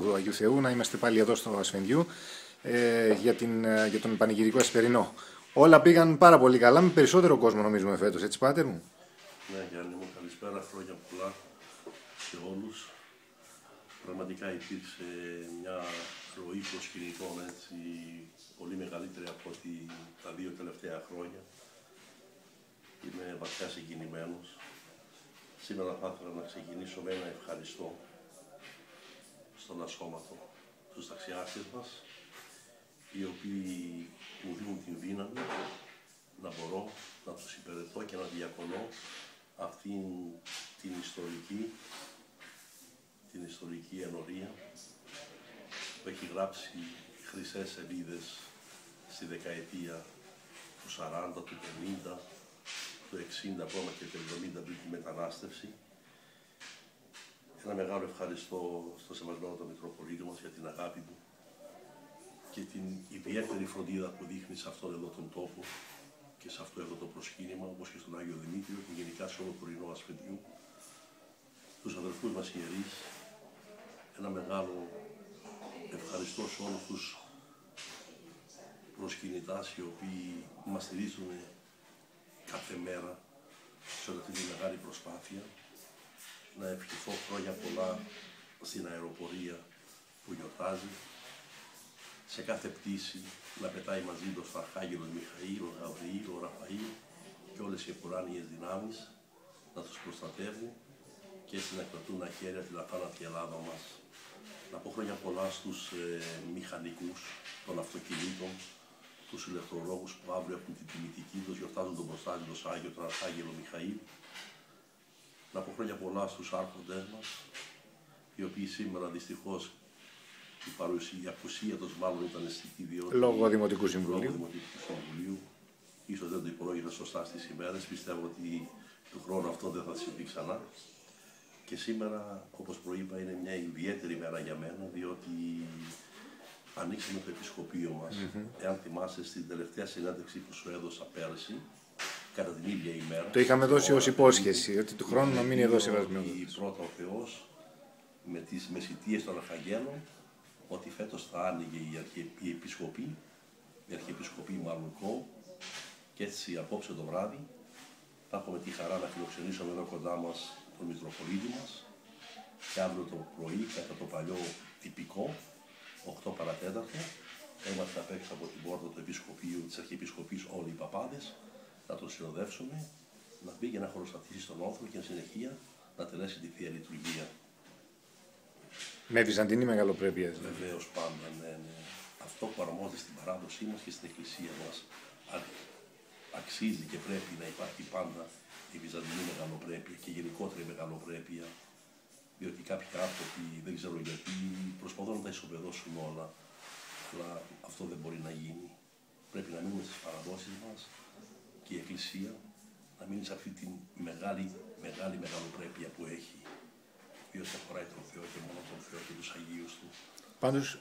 του Αγίου Θεού να είμαστε πάλι εδώ στο Ασφεντιού ε, για, την, ε, για τον πανηγυρικό Εσπερινό. Όλα πήγαν πάρα πολύ καλά, με περισσότερο κόσμο νομίζουμε φέτος, έτσι πάτερ μου; Ναι, Γιάννη μου, καλησπέρα, χρόνια πολλά σε όλους. Πραγματικά υπήρξε μια ροή προσκυνητών έτσι, πολύ μεγαλύτερη από ότι τα δύο τελευταία χρόνια. Είμαι βαθιά συγκινημένος. Σήμερα θα ήθελα να ξεκινήσω με ένα ευχαριστώ στον ασώματο, στους ταξιάρχες μας, οι οποίοι μου δίνουν την δύναμη να μπορώ να τους υπηρετώ και να διακονώ αυτήν την ιστορική, την ιστορική ενορία που έχει γράψει χρυσές σελίδες στη δεκαετία του 40, του 50, του 60, ακόμα και του 70 πριν τη μετανάστευση. Ένα μεγάλο ευχαριστώ στο σεβασμένο τον Μητροπολίτη μας για την αγάπη του και την ιδιαίτερη φροντίδα που δείχνει σε αυτόν εδώ τον τόπο και σε αυτό εδώ το προσκύνημα, όπως και στον Άγιο Δημήτριο και γενικά σε όλο το ορεινό ασφεντιού, τους αδερφούς μας ιερείς, ένα μεγάλο ευχαριστώ σε όλους τους προσκυνητάς οι οποίοι μας στηρίζουν κάθε μέρα σε όλη αυτή τη μεγάλη προσπάθεια. Να ευχηθώ χρόνια πολλά στην αεροπορία που γιορτάζει, σε κάθε πτήση να πετάει μαζί του ο Αρχάγγελος Μιχαήλ, ο Γαβριήλ, ο Ραφαήλ και όλες οι επουράνιες δυνάμεις να τους προστατεύουν και έτσι να κρατούν αχέρια την αθάνατη Ελλάδα μας. Να πω χρόνια πολλά στους ε, μηχανικούς των αυτοκινήτων, τους ηλεκτρολόγους που αύριο έχουν την τιμητική τους, γιορτάζουν τον προστάτητο Άγιο, τον Αρχάγγελο Μιχαήλ. Να πω χρόνια πολλά στους άρχοντές μας, οι οποίοι σήμερα δυστυχώς η παρουσία, η απουσία τους μάλλον ήταν αισθητή διότι. Λόγω Δημοτικού Συμβουλίου. Λόγω Δημοτικού Συμβουλίου. σω δεν το υπολόγιζα σωστά στις ημέρες. Πιστεύω ότι του χρόνου αυτό δεν θα συμβεί ξανά. Και σήμερα, όπως προείπα, είναι μια ιδιαίτερη μέρα για μένα, διότι ανοίξαμε το επισκοπείο μας. Mm-hmm. Εάν θυμάσαι, στην τελευταία συνέντευξη που σου έδωσα πέρσι, κατά την ίδια ημέρα. Το είχαμε δώσει ως υπόσχεση, ότι του χρόνου να μείνει εδώ σεβασμένος. Πρώτα ο Θεός με τις μεσητείες των Αρχαγγέλων ότι φέτος θα άνοιγε η, αρχι... η Επισκοπή, η Αρχιεπισκοπή Μαρλουκό και έτσι απόψε το βράδυ θα έχουμε τη χαρά να φιλοξενήσουμε εδώ κοντά μας τον Μητροπολίτη μας και αύριο το πρωί κατά το παλιό τυπικό 8 παρατέταρτο είμαστε απ' έξω από την πόρτα του Επισκοπείου, της Αρχιεπισκοπής όλοι οι παπάδες να τον συνοδεύσουμε να μπει και να χωροστατήσει στον όθρο και συνεχεία να τελέσει τη Θεία Λειτουργία. Με βυζαντινή μεγαλοπρέπεια. Δηλαδή. Βεβαίως πάντα, ναι, ναι. Αυτό που αρμόζει στην παράδοσή μας και στην εκκλησία μας αξίζει και πρέπει να υπάρχει πάντα η βυζαντινή μεγαλοπρέπεια και γενικότερα η μεγαλοπρέπεια. Διότι κάποιοι άνθρωποι, δεν ξέρω γιατί, προσπαθούν να τα ισοπεδώσουν όλα. Αλλά αυτό δεν μπορεί να γίνει. Πρέπει να μείνουμε στις παραδόσεις μας και η Εκκλησία να μείνει σε αυτή τη μεγάλη, μεγάλη μεγαλοπρέπεια που έχει οποίο αφοράει τον Θεό και μόνο τον Θεό και τους Αγίους του. Πάντως,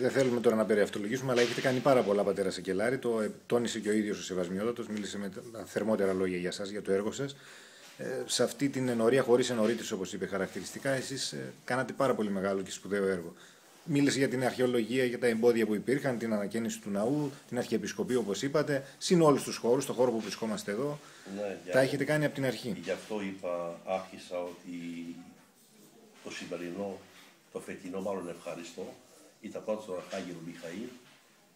δεν θέλουμε τώρα να περιευτολογήσουμε, αλλά έχετε κάνει πάρα πολλά, πατέρα Σεκελάρη. Το ε, τόνισε και ο ίδιος ο Σεβασμιότατος, μίλησε με θερμότερα λόγια για εσά, για το έργο σας. Ε, σε αυτή την ενορία, χωρίς ενωρίτε, όπως είπε χαρακτηριστικά, εσείς ε, κάνατε πάρα πολύ μεγάλο και σπουδαίο έργο. Μίλησε για την αρχαιολογία, για τα εμπόδια που υπήρχαν, την ανακαίνιση του ναού, την αρχιεπισκοπή όπως είπατε, συν όλους τους χώρους, το χώρο που βρισκόμαστε εδώ. Ναι, τα έχετε κάνει από την αρχή. Γι' αυτό είπα, άρχισα ότι το σημερινό, το φετινό μάλλον ευχαριστώ, ήταν πρώτα στον Αρχάγγελο Μιχαήλ,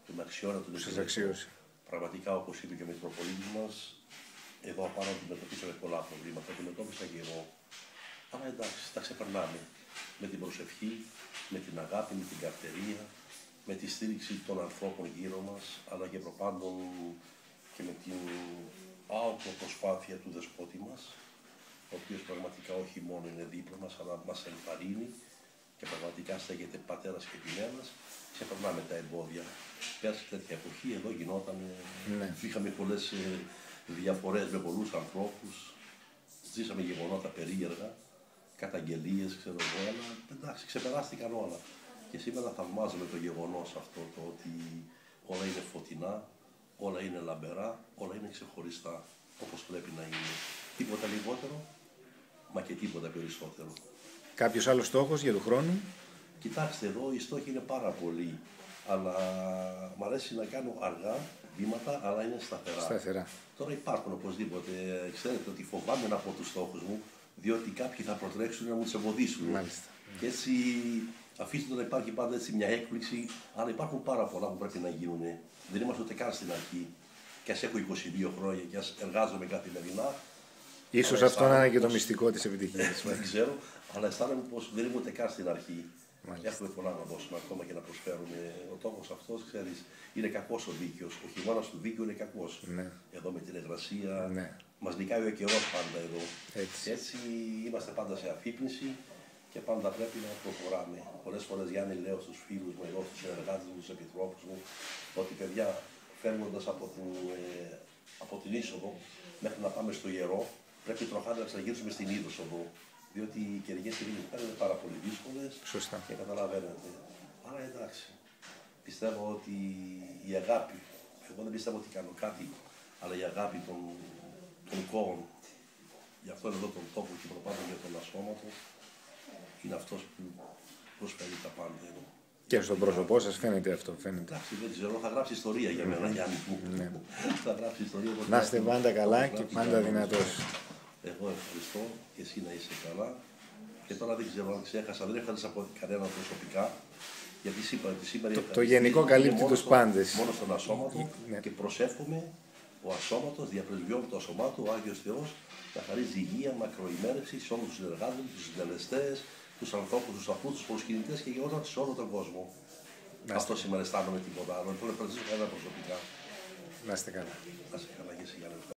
τον αξιώνα του αξίωση. Πραγματικά, όπως είπε και ο Μητροπολίτης μας, εδώ απάνω αντιμετωπίσαμε πολλά προβλήματα. Αντιμετώπισα και εγώ. Αλλά εντάξει, τα ξεπερνάμε. Με την προσευχή, με την αγάπη, με την καρτερία, με τη στήριξη των ανθρώπων γύρω μας, αλλά και προπάντων και με την άοπλο προσπάθεια του δεσπότη μας, ο οποίος πραγματικά όχι μόνο είναι δίπλα μας, αλλά μας ενθαρρύνει και πραγματικά στέκεται πατέρας και πινέλα και περνάμε τα εμπόδια. Πέρασε τέτοια εποχή, εδώ γινόταν. Ναι. Είχαμε πολλές ε, διαφορές με πολλούς ανθρώπους. Ζήσαμε γεγονότα περίεργα, καταγγελίες, ξέρω εγώ, αλλά εντάξει, ξεπεράστηκαν όλα. Και σήμερα θαυμάζουμε το γεγονός αυτό, το ότι όλα είναι φωτεινά, όλα είναι λαμπερά, όλα είναι ξεχωριστά, όπως πρέπει να είναι. Τίποτα λιγότερο, μα και τίποτα περισσότερο. Κάποιος άλλος στόχος για τον χρόνο; Κοιτάξτε εδώ, οι στόχοι είναι πάρα πολλοί. Αλλά μου αρέσει να κάνω αργά βήματα, αλλά είναι σταθερά. Σταθερά. Τώρα υπάρχουν οπωσδήποτε. Ξέρετε ότι φοβάμαι να πω τους στόχους μου, διότι κάποιοι θα προτρέξουν να μου τους εμποδίσουν. Μάλιστα. Και έτσι αφήστε να υπάρχει πάντα έτσι μια έκπληξη, αλλά υπάρχουν πάρα πολλά που πρέπει να γίνουν. Δεν είμαστε ούτε καν στην αρχή. Και ας έχω 22 χρόνια και ας εργάζομαι καθημερινά. Ίσως αλλά αυτό να είναι και το αισθάνομαι μυστικό της επιτυχίας. πως- Δεν ξέρω, αλλά αισθάνομαι πως δεν είμαι ούτε καν στην αρχή. Και Μάλιστα. έχουμε πολλά να δώσουμε ακόμα και να προσφέρουμε. Ο τόπος αυτός, ξέρεις, είναι κακός ο δίκαιος. Ο χειμώνας του δίκαιου είναι κακός. Ναι. Εδώ με την εργασία. Ναι. Μας νικάει ο καιρός πάντα εδώ. Έτσι. Και έτσι είμαστε πάντα σε αφύπνιση και πάντα πρέπει να προχωράμε. Πολλές φορές, Γιάννη, λέω στους φίλους μου, εγώ στους συνεργάτες μου, στους επιτρόπους μου, ότι παιδιά, φεύγοντας από, την, ε, από την είσοδο μέχρι να πάμε στο ιερό, πρέπει τροχάδι να ξαναγυρίσουμε στην είσοδο. Διότι οι καιρικέ συνθήκε είναι πάρα πολύ δύσκολες Σωστά. και καταλαβαίνετε. Άρα εντάξει. Πιστεύω ότι η αγάπη, εγώ δεν πιστεύω ότι κάνω κάτι, αλλά η αγάπη των, των κόρων για αυτόν εδώ τον τόπο και προπάνω για τον ασώματο είναι αυτός που προσφέρει τα πάντα εδώ. Και στον πρόσωπό σας φαίνεται αυτό. Φαίνεται. Εντάξει, δεν ξέρω, θα γράψει ιστορία για μένα, Γιάννη μου. θα γράψει ιστορία. εγώ Να είστε θα- πάντα καλά θα και γράψει πάντα για μένα. δυνατός. Εγώ ευχαριστώ και εσύ να είσαι καλά. Και τώρα δεν ξέρω αν ξέχασα, δεν έχασα από κανένα προσωπικά. Γιατί είπα ότι σήμερα η το ευχαριστία γενικό είναι καλύπτει μόνο τους στο- πάντες. Μόνο στον ασώματο Ναι. και προσεύχομαι ο ασώματος, διαπρεσβειώνει το ασωμάτο, ο Άγιος Θεός, να χαρίζει υγεία, μακροημέρευση σε όλους τους συνεργάτες, τους συντελεστές, τους ανθρώπους, τους αυτούς, τους προσκυνητές και γεγονότα σε όλο τον κόσμο. Αυτό σήμερα αισθάνομαι τίποτα άλλο. Λοιπόν, ευχαριστώ κανένα προσωπικά. Να είστε καλά. Να σε καλά και εσύ, Γιάννη.